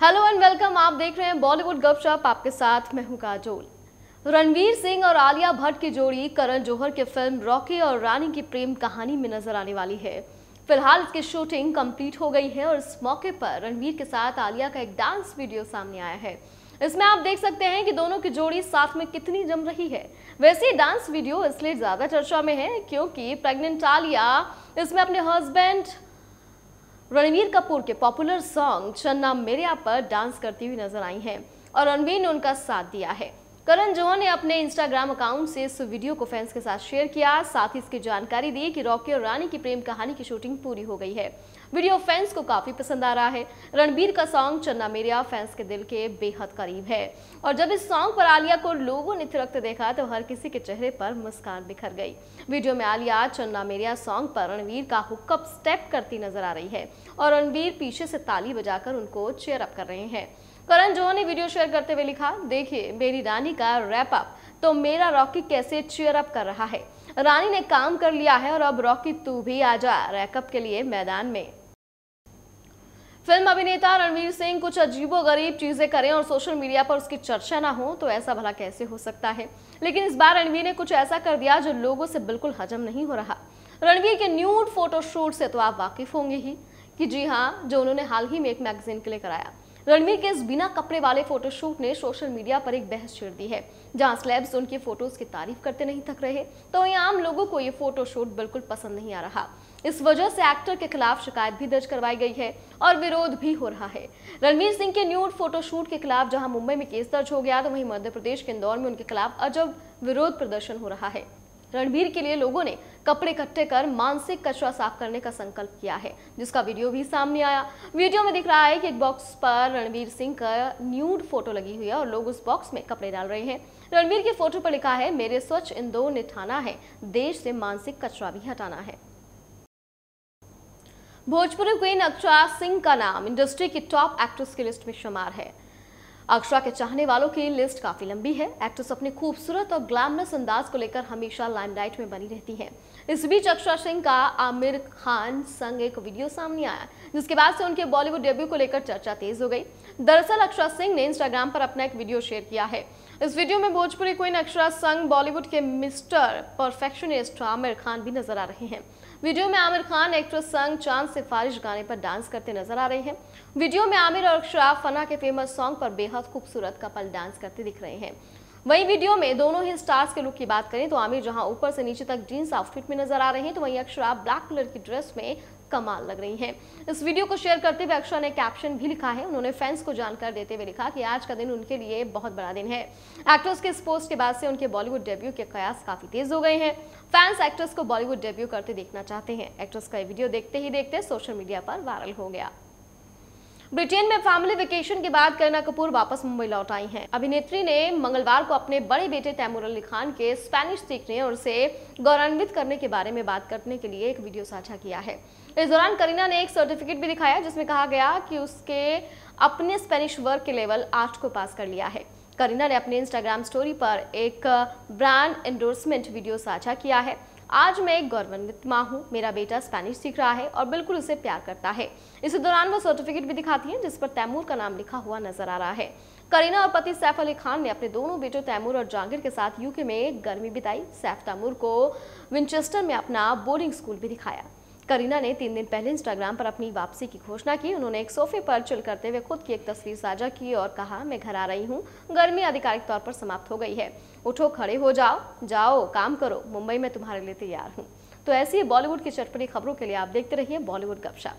Hello and welcome आप देख रहे हैं बॉलीवुड गपशप आपके साथ मैं हूँ काजोल। रणवीर सिंह और आलिया भट्ट की जोड़ी करण जौहर की फ़िल्म रॉकी और रानी की प्रेम कहानी में नज़र आने वाली है। फ़िलहाल इसकी शूटिंग कंप्लीट हो गई है और इस मौके पर रणवीर के साथ आलिया का एक डांस वीडियो सामने आया है। इसमें आप देख सकते हैं कि दोनों की जोड़ी साथ में कितनी जम रही है। वैसे डांस वीडियो इसलिए ज़्यादा चर्चा में है क्योंकि प्रेग्नेंट आलिया इसमें अपने हस्बैंड रणवीर कपूर के पॉपुलर सॉन्ग चन्ना मेरिया पर डांस करती हुई नज़र आई हैं और रणवीर ने उनका साथ दिया है। करण जौहर ने अपने इंस्टाग्राम अकाउंट से इस वीडियो को फैंस के साथ शेयर किया। साथ ही इसकी जानकारी दी कि रॉकी और रानी की प्रेम कहानी की शूटिंग पूरी हो गई है। वीडियो फैंस को काफ़ी पसंद आ रहा है। रणबीर का सॉन्ग चन्ना मेरिया फैंस के दिल के बेहद करीब है। और जब इस सॉन्ग पर आलिया को लोगों ने थिरकते देखा तो हर किसी के चेहरे पर मुस्कान बिखर गई। वीडियो में आलिया चन्ना मेरिया सॉन्ग पर रणवीर का हुक्कअप स्टेप करती नज़र आ रही है और रणवीर पीछे से ताली बजाकर उनको चेयर अप कर रहे हैं। करण जौहर ने वीडियो शेयर करते हुए लिखा, देखिए, मेरी रानी का रैप अप तो मेरा रॉकी कैसे चेयर अप कर रहा है? रानी ने काम कर लिया है और अब रॉकी तू भी आ जा रैकअप के लिए मैदान में. फ़िल्म अभिनेता रणवीर सिंह कुछ अजीबो गरीब चीज़ें करें और सोशल मीडिया पर उसकी चर्चा ना हो तो ऐसा भला कैसे हो सकता है? लेकिन इस बार रणवीर ने कुछ ऐसा कर दिया जो लोगों से बिल्कुल हजम नहीं हो रहा। रणवीर के न्यूड फोटोशूट से तो आप वाकिफ होंगे ही कि जी हाँ जो उन्होंने हाल ही में एक मैगजीन के लिए कराया। रणवीर के इस बिना कपड़े वाले फोटोशूट ने सोशल मीडिया पर एक बहस छेड़ दी है। जहाँ स्लैब्स उनकी फ़ोटोज़ की तारीफ़ करते नहीं थक रहे तो वहीं आम लोगों को ये फोटोशूट बिल्कुल पसंद नहीं आ रहा। इस वजह से एक्टर के खिलाफ शिकायत भी दर्ज करवाई गई है और विरोध भी हो रहा है। रणवीर सिंह के न्यूड फोटोशूट के खिलाफ जहाँ मुंबई में केस दर्ज हो गया तो वहीं मध्य प्रदेश के इंदौर में उनके खिलाफ अजब विरोध प्रदर्शन हो रहा है। रणबीर के लिए लोगों ने कपड़े इकट्ठे कर मानसिक कचरा साफ़ करने का संकल्प किया है, जिसका वीडियो भी सामने आया। वीडियो में दिख रहा है कि एक बॉक्स पर रणबीर सिंह का न्यूड फ़ोटो लगी हुई है और लोग उस बॉक्स में कपड़े डाल रहे हैं। रणबीर के फ़ोटो पर लिखा है, मेरे स्वच्छ इंदौर ने ठाना है, देश से मानसिक कचरा भी हटाना है। भोजपुरी क्वीन अक्षरा सिंह का नाम इंडस्ट्री की टॉप एक्ट्रेस की लिस्ट में शुमार है। अक्षरा के चाहने वालों की लिस्ट काफ़ी लंबी है। एक्ट्रेस अपने खूबसूरत और ग्लैमरस अंदाज को लेकर हमेशा लाइमलाइट में बनी रहती है। इस बीच अक्षरा सिंह का आमिर खान संग एक वीडियो सामने आया, जिसके बाद से उनके बॉलीवुड डेब्यू को लेकर चर्चा तेज हो गई। दरअसल अक्षरा सिंह ने इंस्टाग्राम पर अपना एक वीडियो शेयर किया है। इस वीडियो में भोजपुरी क्वीन अक्षरा संग बॉलीवुड के मिस्टर परफेक्शनिस्ट आमिर खान भी नज़र आ रहे हैं। वीडियो में आमिर खान एक्ट्रेस संग चाँद सिफारिश गाने पर डांस करते नज़र आ रहे हैं। वीडियो में आमिर और अक्षरा फना के फ़ेमस सॉन्ग पर बेहद खूबसूरत कपल डांस करते दिख रहे हैं। वहीं वीडियो में दोनों ही स्टार्स के लुक की बात करें तो आमिर जहाँ ऊपर से नीचे तक जीन्स आउटफिट में नज़र आ रहे हैं तो वहीं अक्षरा ब्लैक कलर की ड्रेस में कमाल लग रही हैं। इस वीडियो को शेयर करते हुए अक्षरा ने कैप्शन भी लिखा है। उन्होंने फैंस को जानकर देते हुए लिखा कि आज का दिन उनके लिए बहुत बड़ा दिन है। एक्ट्रेस के इस पोस्ट के बाद से उनके बॉलीवुड डेब्यू के कयास काफ़ी तेज हो गए हैं। फैंस एक्ट्रेस को बॉलीवुड डेब्यू करते देखना चाहते हैं। एक्ट्रेस का वीडियो देखते ही देखते सोशल मीडिया पर वायरल हो गया। ब्रिटेन में फैमिली वेकेशन के बाद करीना कपूर वापस मुंबई लौट आई हैं। अभिनेत्री ने मंगलवार को अपने बड़े बेटे तैमूर अली खान के स्पेनिश सीखने और उसे गौरवान्वित करने के बारे में बात करने के लिए एक वीडियो साझा किया है। इस दौरान करीना ने एक सर्टिफिकेट भी दिखाया, जिसमें कहा गया कि उसके अपने स्पेनिश वर्क के लेवल आठ को पास कर लिया है। करीना ने अपने इंस्टाग्राम स्टोरी पर एक ब्रांड एंडोर्समेंट वीडियो साझा किया है। आज मैं एक गौरवान्वित माँ हूँ। मेरा बेटा स्पेनिश सीख रहा है और बिल्कुल उसे प्यार करता है। इसी दौरान वो सर्टिफिकेट भी दिखाती है, जिस पर तैमूर का नाम लिखा हुआ नज़र आ रहा है। करीना और पति सैफ अली खान ने अपने दोनों बेटों तैमूर और जहांगीर के साथ यूके में गर्मी बिताई। सैफ तैमूर को विंचेस्टर में अपना बोर्डिंग स्कूल भी दिखाया। करीना ने तीन दिन पहले इंस्टाग्राम पर अपनी वापसी की घोषणा की। उन्होंने एक सोफे पर चुल करते हुए खुद की एक तस्वीर साझा की और कहा, मैं घर आ रही हूँ। गर्मी आधिकारिक तौर पर समाप्त हो गई है। उठो, खड़े हो जाओ। जाओ, काम करो। मुंबई में तुम्हारे लिए तैयार हूँ। तो ऐसी बॉलीवुड की चटपटी खबरों के लिए आप देखते रहिए बॉलीवुड गपशप